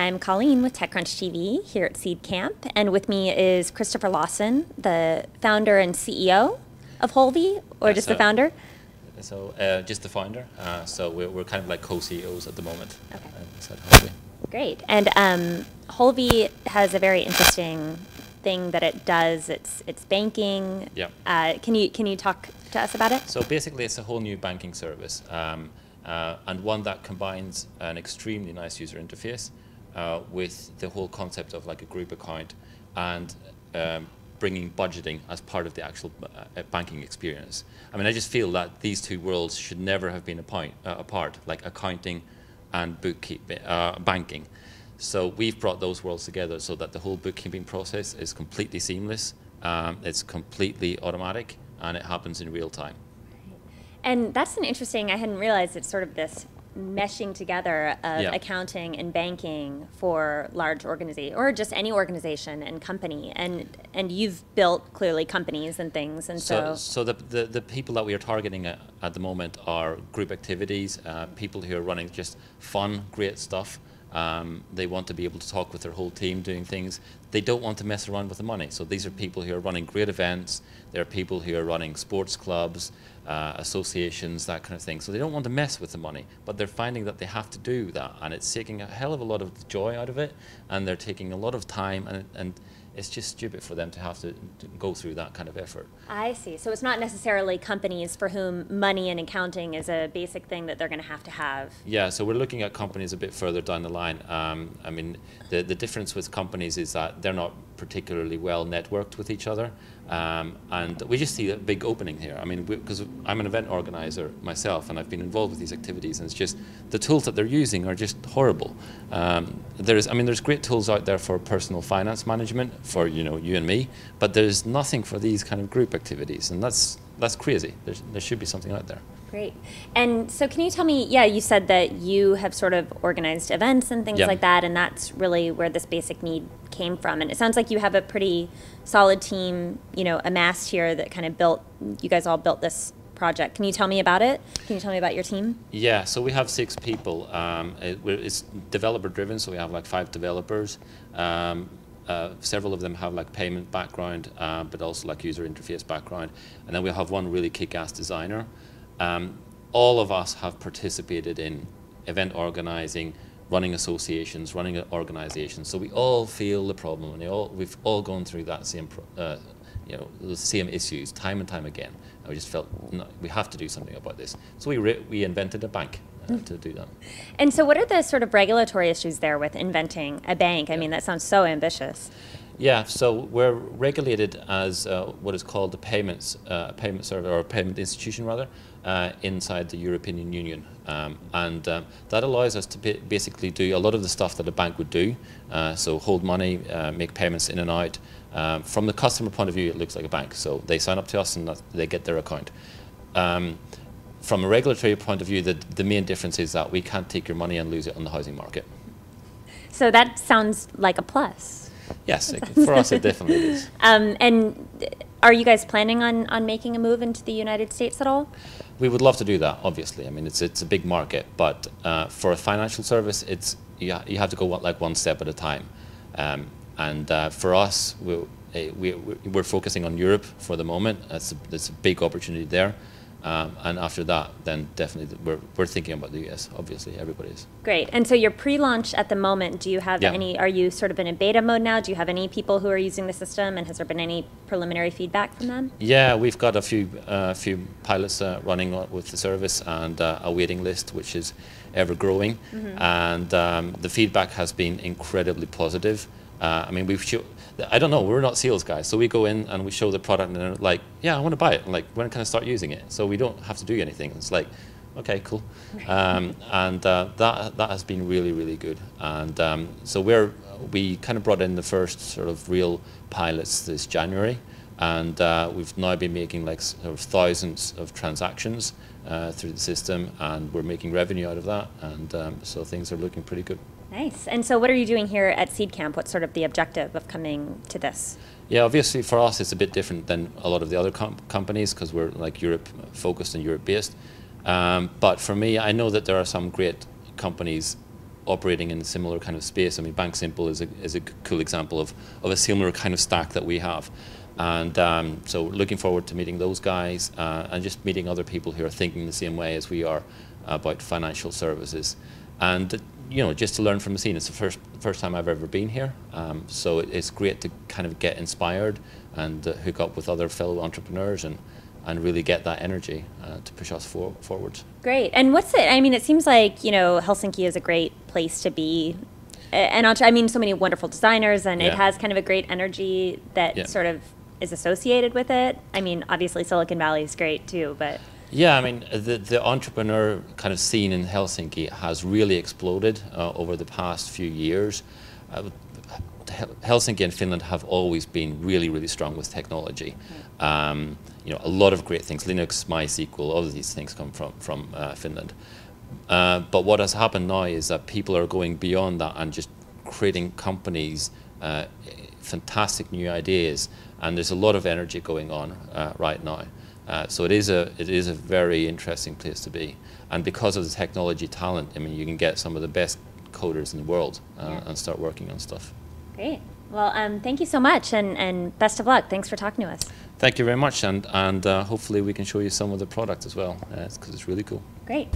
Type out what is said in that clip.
I'm Colleen with TechCrunch TV here at Seedcamp, and with me is Kristoffer Lawson, the founder and CEO of Holvi, or just the founder? So uh, just the founder. Uh, so we're, we're kind of like co-CEOs at the moment. Okay. Great. And um, Holvi has a very interesting thing that it does. It's it's banking. Yeah. Uh, can you can you talk to us about it? So basically, it's a whole new banking service, um, uh, and one that combines an extremely nice user interface uh, with the whole concept of like a group account and um, bringing budgeting as part of the actual uh, banking experience. I mean, I just feel that these two worlds should never have been apart, uh, apart like accounting and bookkeeping, uh, banking. So we've brought those worlds together so that the whole bookkeeping process is completely seamless, um, it's completely automatic, and it happens in real time. And that's an interesting, I hadn't realized it's sort of this meshing together of yeah. accounting and banking for large organization or just any organization and company and and you've built clearly companies and things and so so, so the, the, the people that we are targeting at, at the moment are group activities uh, people who are running just fun great stuff um, they want to be able to talk with their whole team doing things. They don't want to mess around with the money. So these are people who are running great events. There are people who are running sports clubs, uh, associations, that kind of thing. So they don't want to mess with the money, but they're finding that they have to do that, and it's taking a hell of a lot of joy out of it, and they're taking a lot of time, and, and it's just stupid for them to have to, to, go through that kind of effort. I see. So it's not necessarily companies for whom money and accounting is a basic thing that they're going to have to have. Yeah, so we're looking at companies a bit further down the line. Um, I mean, the, the difference with companies is that they're not particularly well networked with each other. Um, and we just see a big opening here. I mean, because I'm an event organizer myself, and I've been involved with these activities, and it's just the tools that they're using are just horrible. Um, there's, I mean, there's great tools out there for personal finance management for you know you and me, but there's nothing for these kind of group activities, and that's that's crazy. There's, there should be something out there. Great. And so, can you tell me? Yeah, you said that you have sort of organized events and things yep. like that, and that's really where this basic need came from. And it sounds like you have a pretty solid team, you know, amassed here that kind of built. You guys all built this project. Can you tell me about it? Can you tell me about your team? Yeah, so we have six people. Um, it, it's developer driven, so we have like five developers. Um, uh, several of them have like payment background, uh, but also like user interface background. And then we have one really kick-ass designer. Um, all of us have participated in event organizing, running associations, running organizations. So we all feel the problem, and all, we've all gone through that same, uh, you know, the same issues time and time again. And we just felt no, we have to do something about this. So we we invented a bank. Uh, to do that. And so, what are the sort of regulatory issues there with inventing a bank? I yeah. mean, that sounds so ambitious. Yeah, so we're regulated as uh, what is called the payments uh, payment server or a payment institution rather uh, inside the European Union, um, and um, that allows us to basically do a lot of the stuff that a bank would do. Uh, so hold money, uh, make payments in and out. Um, from the customer point of view, it looks like a bank. So they sign up to us and they get their account. Um, from a regulatory point of view, the, the main difference is that we can't take your money and lose it on the housing market. So that sounds like a plus. Yes, for us it definitely is. Um, and are you guys planning on, on making a move into the United States at all? We would love to do that, obviously. I mean, it's, it's a big market, but uh, for a financial service, it's, you, you have to go like one step at a time. Um, and uh, for us, we, eh, we, we're focusing on Europe for the moment. That's a, that's a big opportunity there. Um, and after that, then definitely we're, we're thinking about the US, obviously, everybody is. Great. And so you're pre launch at the moment. Do you have yeah. any, are you sort of in a beta mode now? Do you have any people who are using the system and has there been any preliminary feedback from them? Yeah, we've got a few, uh, few pilots uh, running with the service and uh, a waiting list, which is ever growing. Mm -hmm. And um, the feedback has been incredibly positive. Uh, I mean, we've I don't know. We're not sales guys, so we go in and we show the product, and they're like, "Yeah, I want to buy it." like, when can I start using it? So we don't have to do anything. It's like, okay, cool, um, and uh, that that has been really really good. And um, so we're we kind of brought in the first sort of real pilots this January, and uh, we've now been making like sort of thousands of transactions uh, through the system, and we're making revenue out of that, and um, so things are looking pretty good. Nice. And so, what are you doing here at Seedcamp? What's sort of the objective of coming to this? Yeah, obviously for us it's a bit different than a lot of the other com companies because we're like Europe focused and Europe based. Um, but for me, I know that there are some great companies operating in a similar kind of space. I mean, BankSimple is a, is a cool example of, of a similar kind of stack that we have. And um, so looking forward to meeting those guys uh, and just meeting other people who are thinking the same way as we are about financial services. And you know, just to learn from the scene. It's the first first time I've ever been here, um, so it's great to kind of get inspired and uh, hook up with other fellow entrepreneurs and and really get that energy uh, to push us for, forward. Great. And what's it? I mean, it seems like you know Helsinki is a great place to be. And I mean, so many wonderful designers, and yeah. it has kind of a great energy that yeah. sort of is associated with it. I mean, obviously Silicon Valley is great too, but yeah, I mean, the, the entrepreneur kind of scene in Helsinki has really exploded uh, over the past few years. Uh, Helsinki and Finland have always been really, really strong with technology. Um, you know, a lot of great things, Linux, MySQL, all of these things come from, from uh, Finland. Uh, but what has happened now is that people are going beyond that and just creating companies, uh, fantastic new ideas, and there's a lot of energy going on uh, right now. Uh, so it is a it is a very interesting place to be, and because of the technology talent, I mean, you can get some of the best coders in the world uh, yeah. and start working on stuff. Great. Well, um, thank you so much, and, and best of luck. Thanks for talking to us. Thank you very much, and and uh, hopefully we can show you some of the product as well, because uh, it's really cool. Great.